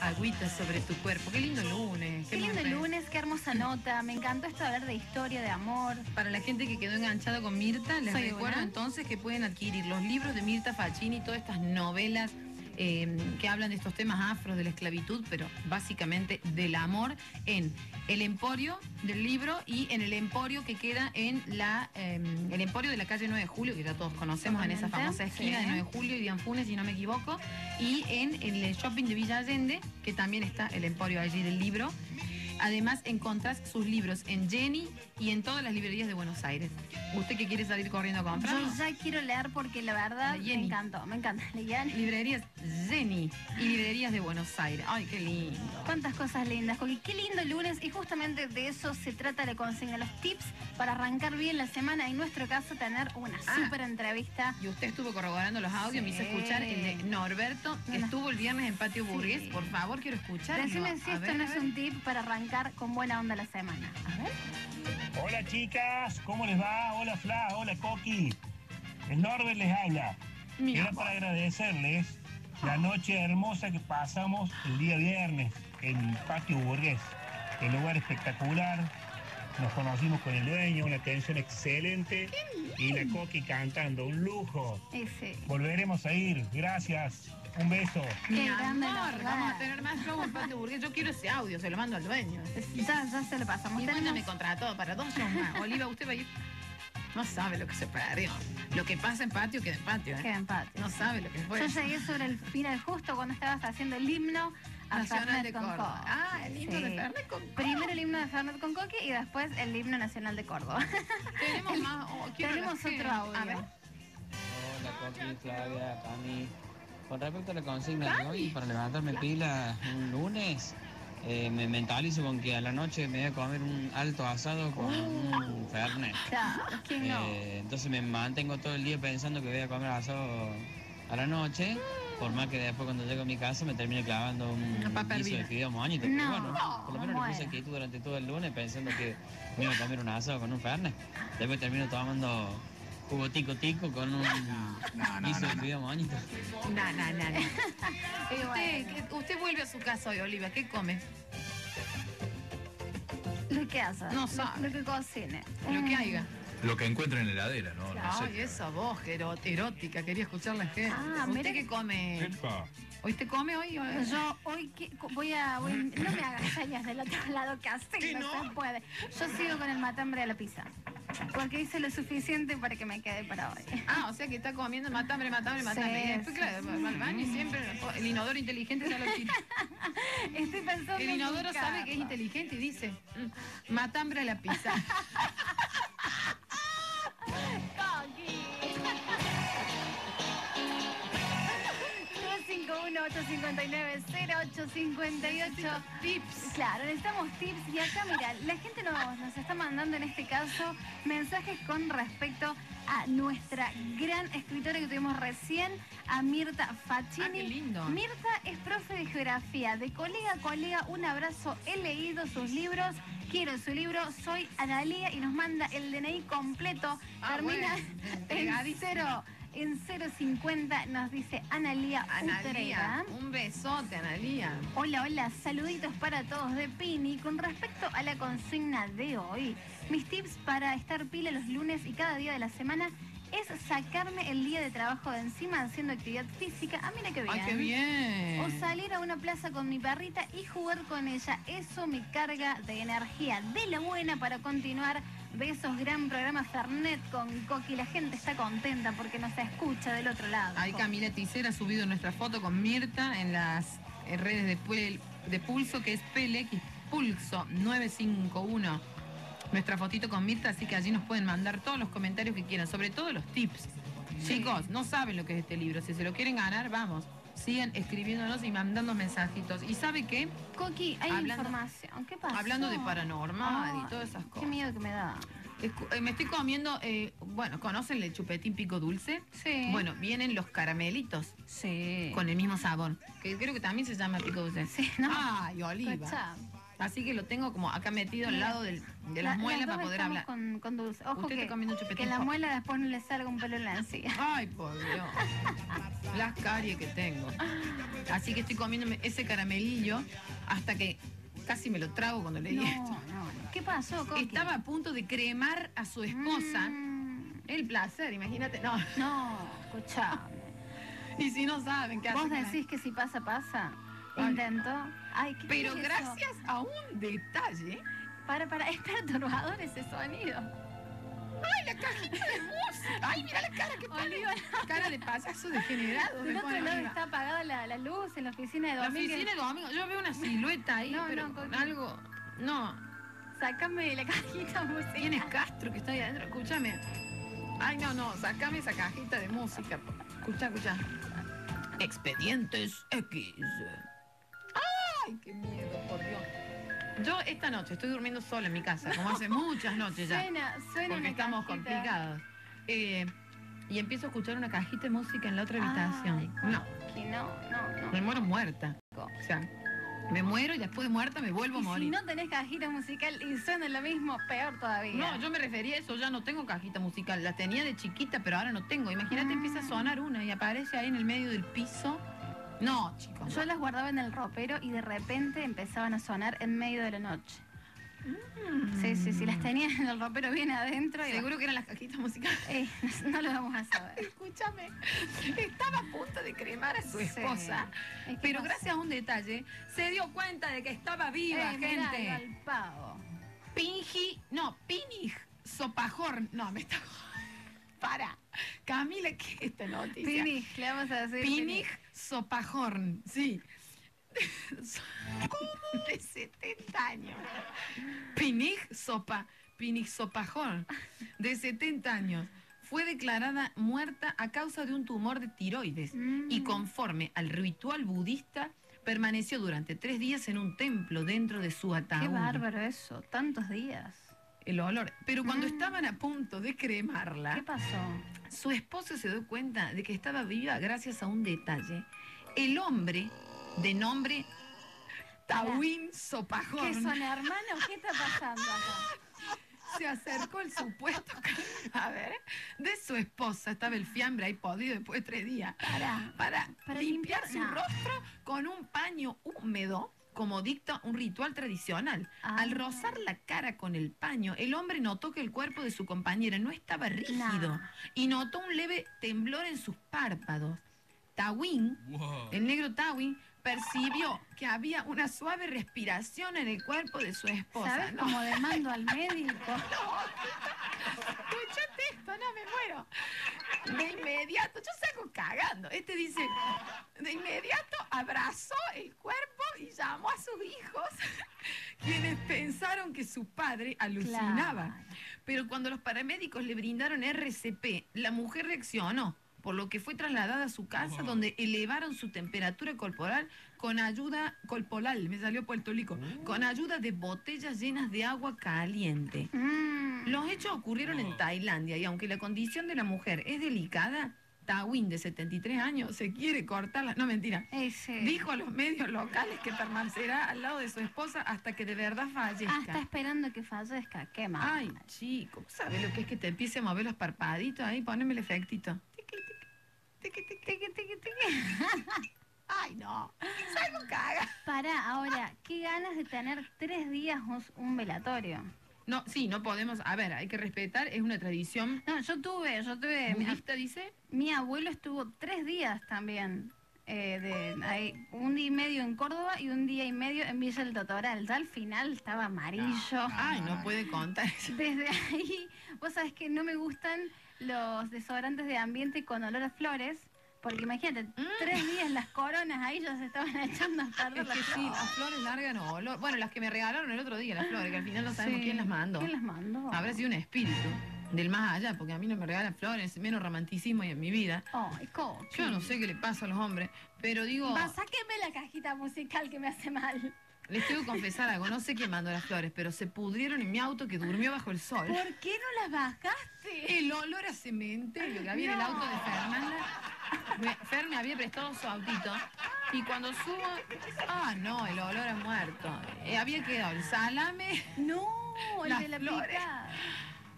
agüita sobre tu cuerpo. Qué lindo lunes. Qué lindo lunes, qué hermosa nota. Me encantó esto hablar de historia, de amor. Para la gente que quedó enganchada con Mirta, les Soy recuerdo entonces que pueden adquirir los libros de Mirta Facchini, todas estas novelas eh, que hablan de estos temas afros, de la esclavitud, pero básicamente del amor, en el emporio del libro y en el emporio que queda en la eh, el emporio de la calle 9 de Julio, que ya todos conocemos, en esa famosa esquina sí. de 9 de Julio y Dianfunes, si no me equivoco, y en el shopping de Villa Allende, que también está el emporio allí del libro. Además, encontrás sus libros en Jenny y en todas las librerías de Buenos Aires. ¿Usted que quiere salir corriendo a comprar? Yo ya quiero leer porque la verdad me encantó, me encanta. Librerías Jenny y librerías de Buenos Aires. Ay, qué lindo. cuántas cosas lindas. Coqui. qué lindo lunes y justamente de eso se trata la consigna, los tips para arrancar bien la semana. En nuestro caso, tener una Ah. súper entrevista. Y usted estuvo corroborando los audios, me hizo Sí. escuchar el de Norberto, que No, no. estuvo el viernes en Patio Sí. Burgués. Por favor, quiero escucharlo. Decime si esto no es un tip para arrancar con buena onda la semana. A ver. Hola chicas, ¿cómo les va? Hola Fla, hola Coqui. El Norbert les habla. Mi Era amor. para agradecerles la noche hermosa que pasamos el día viernes en Patio Burgués. El lugar espectacular. Nos conocimos con el dueño, una atención excelente. Y la Coqui cantando, un lujo. Ese. Volveremos a ir. Gracias. Un beso. Mi Qué grande la amor, verdad. vamos a tener más shows en Patio Burgués. Yo quiero ese audio, se lo mando al dueño. Ya, ya se lo pasamos. Ya Tenemos- me contrató para dos shows más. Oliva, usted va a ir. No sabe lo que se perdió. Lo que pasa en patio queda en patio. ¿eh? Queda en patio. No sabe lo que fue. Yo llegué sobre el final justo cuando estabas haciendo el himno a Nacional Fernet de con Córdoba. Coque. Ah, el himno de Sí. Fernet con Coque. Primero el himno de Fernet con Coque y después el himno nacional de Córdoba. Tenemos más. oh, quiero Tenemos otro audio. A ver. Hola Coqui, Flavia, Cami. Con respecto a la consigna de hoy, para levantarme pila un lunes, eh, me mentalizo con que a la noche me voy a comer un alto asado con un Claro, ¿quién no? Eh, entonces me mantengo todo el día pensando que voy a comer asado a la noche, por más que después cuando llego a mi casa me termine clavando un guiso de fideo moñito. No, bueno, por lo no menos le puse quietud durante todo el lunes pensando que me iba a comer un asado con un fernet. Después termino tomando jugo tico tico con un guiso de fideo moñito. No, no, no, no. Usted, usted vuelve a su casa hoy, Oliva. ¿Qué come? Lo que hace. No lo- sabe. Lo, que cocine. Lo que haya. Lo que encuentra en la heladera, ¿no? no Ay, sé. esa voz erótica. Quería escuchar la gente. Ah, ¿Usted mira qué que- come? ¿Hoy te come hoy? Yo hoy que- voy a. voy- no me hagas señas del otro lado que así no, se puede. Yo sigo con el matambre a la pizza. Porque hice lo suficiente para que me quede para hoy. Ah, o sea que está comiendo matambre, matambre, Sí, matambre. y después, sí, claro, sí. va al baño y siempre el inodoro inteligente ya lo tira. Estoy pensando El inodoro sabe que es inteligente y dice, mm, matambre a la pizza. ocho Tips. Claro, necesitamos tips y acá, mira, la gente nos, nos está mandando en este caso mensajes con respecto a nuestra gran escritora que tuvimos recién, a Mirta Facchini. Ah, qué lindo. Mirta es profe de geografía, de colega a colega, un abrazo, he leído sus libros, quiero su libro, soy Analía y nos manda el DNI completo, Ah, termina bueno, en cero, en 050, nos dice Analía Analía, un besote, Analía. Hola, hola, saluditos para todos de Pini. Con respecto a la consigna de hoy, mis tips para estar pila los lunes y cada día de la semana es sacarme el día de trabajo de encima haciendo actividad física. Ah, mira qué bien. Ay, qué bien. O salir a una plaza con mi perrita y jugar con ella. Eso me carga de energía, de la buena para continuar de esos gran programas Fernet con Coqui. La gente está contenta porque nos escucha del otro lado. Ahí. Camila Ticera ha subido nuestra foto con Mirta en las redes de, Pul- de Pulso, que es PLX Pulso 951. Nuestra fotito con Mirta, así que allí nos pueden mandar todos los comentarios que quieran, sobre todo los tips. Chicos, no saben lo que es este libro. Si se lo quieren ganar, vamos. Sigan escribiéndonos y mandando mensajitos. ¿Y sabe qué? Coqui, hay Hablando- información. ¿Qué pasa? Hablando de paranormal y todas esas cosas. Qué miedo que me da. Escu- eh, me estoy comiendo, eh, bueno, ¿conocen el chupetín pico dulce? Sí. Bueno, vienen los caramelitos Sí. con el mismo sabor, que creo que también se llama pico dulce. Sí, ¿no? Ay, Oliva. Así que lo tengo como acá metido al lado del- de las La- muelas para poder hablar. Con, con dulce. Ojo Usted que, está comiendo que la muela después no le salga un pelo en la encía. Ay, por Dios. Las caries que tengo. Así que estoy comiéndome ese caramelillo hasta que casi me lo trago cuando leí No, esto. no, no. ¿Qué pasó, Coqui? Estaba a punto de cremar a su esposa. Mm, El placer, imagínate. No. no, escuchame. Y si no saben qué Vos hacen con la- decís que si pasa, pasa. Ay. Intentó. Ay, ¿qué Pero es eso? gracias a un detalle. Para, para, es perturbador ese sonido. ¡Ay, la cajita de música! ¡Ay, mira la cara que pone! Cara de payaso degenerado. del otro lado está apagada la, la luz en la oficina de La Domínguez. oficina de domingo. Yo veo una silueta ahí, No, pero no, Coqui. algo... No, Sácame la cajita musical. ¿Quién es Castro que está ahí adentro? Escúchame. Ay, no, no, sacame esa cajita de música. Escucha, escucha. Expedientes X. Ay, qué miedo, por Dios. Yo esta noche estoy durmiendo sola en mi casa, como hace muchas noches ya. Suena, suena Porque una estamos cajita. complicados. Eh, y empiezo a escuchar una cajita de música en la otra Ay, habitación. No, Coqui, no, no, no. me muero muerta. O sea, me muero y después de muerta me vuelvo a Y si morir. no tenés cajita musical y suena lo mismo, peor todavía. No, yo me refería a eso, ya no tengo cajita musical. La tenía de chiquita, pero ahora no tengo. Imagínate, Ah. empieza a sonar una y aparece ahí en el medio del piso. No, chicos. Yo las guardaba en el ropero y de repente empezaban a sonar en medio de la noche. Sí, sí, sí, las tenía en el ropero bien adentro y Seguro que eran las cajitas musicales. Eh, no lo vamos a saber. Escúchame, estaba a punto de cremar a su Sí. esposa, pero pasa- gracias a un detalle se dio cuenta de que estaba viva, Eh, mirá, gente. pavo. Pinji, no, Pinig Sopajorn. No, me está. Para. Camila, ¿qué es esta noticia? Pinig, le vamos a decir. Pinig Sopajorn, sí. De 70 años. Pinig Sopa, Pinig Sopajorn, de 70 años. Fue declarada muerta a causa de un tumor de tiroides Mm. y conforme al ritual budista, permaneció durante tres días en un templo dentro de su ataúd. Qué bárbaro eso, tantos días. El olor. Pero cuando Mm. estaban a punto de cremarla, ¿Qué pasó? su esposo se dio cuenta de que estaba viva gracias a un detalle. El hombre, de nombre Tawin ¿Qué Sopajorn, son hermanos? ¿Qué está pasando acá? se acercó al supuesto cadáver de su esposa. Estaba el fiambre ahí podido después de tres días. Para. Para, Para limpiar, limpiar- su no. rostro con un paño húmedo, como dicta un ritual tradicional. Ah. Al rozar la cara con el paño, el hombre notó que el cuerpo de su compañera no estaba rígido Nah. y notó un leve temblor en sus párpados. Tawin, Wow. el negro Tawin, percibió que había una suave respiración en el cuerpo de su esposa. ¿Sabes No, cómo demando al médico? escuchate esto, no me muero. De inmediato, yo salgo cagando. Este dice, de inmediato abrazó el cuerpo y llamó a sus hijos, quienes pensaron que su padre alucinaba. Claro. Pero cuando los paramédicos le brindaron RCP, la mujer reaccionó, por lo que fue trasladada a su casa, Oh. donde elevaron su temperatura corporal con ayuda, corporal, me salió puertolico, con ayuda de botellas llenas de agua caliente. Mm. Los hechos ocurrieron en Oh. Tailandia y aunque la condición de la mujer es delicada, Tawin, de 73 años, se quiere cortarla. No, mentira. Ese. Dijo a los medios locales que permanecerá al lado de su esposa hasta que de verdad Ah, está fallezca. esperando que fallezca. Qué mal. Ay, chico, ¿sabes lo que es que te empiece a mover los parpaditos ahí? Poneme el efectito. Tiqui, tiqui, tiqui, tiqui. Ay, no. Salgo caga. Pará, ahora, qué ganas de tener tres días un, velatorio. No, sí, no podemos. A ver, hay que respetar, es una tradición. No, yo tuve, yo tuve. Mi, budista dice. mi abuelo estuvo tres días también. eh, de, un día y medio en Córdoba y un día y medio en Villa del Totoral. Ya al final estaba amarillo. Ay, no puede contar eso. Desde ahí, vos sabés que no me gustan los desodorantes de ambiente con olor a flores. Porque imagínate, tres días las coronas ahí ya se estaban echando a perder Es las que sí, flores. las flores largan olor. Bueno, las que me regalaron el otro día, las flores, que al final no sabemos Sí. quién las mandó. ¿Quién las mandó? Habrá sido un espíritu del más allá, porque a mí no me regalan flores, menos romanticismo y en mi vida. Ay, Coqui. Yo no sé qué le pasa a los hombres, pero digo, Va, sáqueme la cajita musical que me hace mal. Les tengo que confesar algo, no sé quién mandó las flores, pero se pudrieron en mi auto que durmió bajo el sol. ¿Por qué no las bajaste? El olor a cementerio que había en el auto de Fernanda. Fer me había prestado su autito. Y cuando subo, ah, no, el olor a muerto. Eh, había quedado el salame. No, el Las de la flores. picada.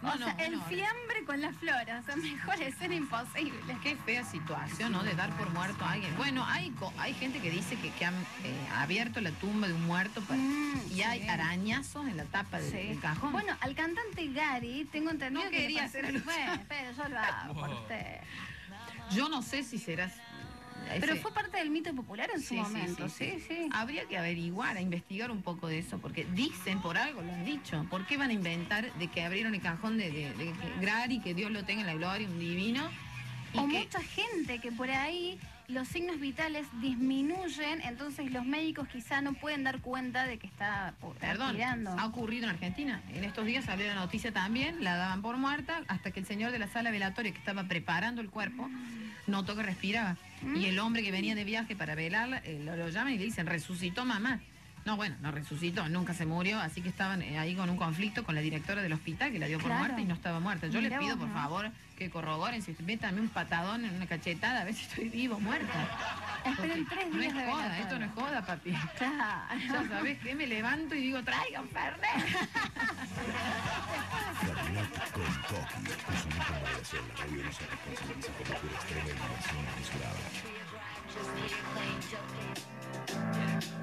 No, o no, sea, el no. fiambre con las flores. O sea, mejor escena imposible. Qué fea situación, ¿no? De dar por muerto a alguien. Bueno, hay, hay gente que dice que, que han eh, abierto la tumba de un muerto para- Mm, y hay arañazos en la tapa del, Sí. del cajón. Bueno, al cantante Gary, tengo entendido No que quería hacer. Bueno, pero yo lo hago por usted. yo no sé si serás. Pero fue parte del mito popular en su momento. sí, Sí. Habría que averiguar, a investigar un poco de eso, porque dicen por algo, lo han dicho. ¿Por qué van a inventar de que abrieron el cajón de, de, de Grari, que Dios lo tenga en la gloria, un divino? Y O que- mucha gente que por ahí los signos vitales disminuyen, entonces los médicos quizá no pueden dar cuenta de que está Perdón, ha ocurrido en Argentina. En estos días salió la noticia también, la daban por muerta, hasta que el señor de la sala velatoria que estaba preparando el cuerpo notó que respiraba. Y el hombre que venía de viaje para velarla, eh, lo, lo llaman y le dicen, resucitó mamá. No, bueno, no resucitó, nunca se murió, así que estaban eh, ahí con un conflicto con la directora del hospital que la dio por claro. muerta y no estaba muerta. Yo les pido, por favor, que corroboren, si métanme un patadón en una cachetada, a ver si estoy vivo o muerta. Esperen no es joda, esto no es joda, papi. Ya sabes que me levanto y digo, traigan Fernet.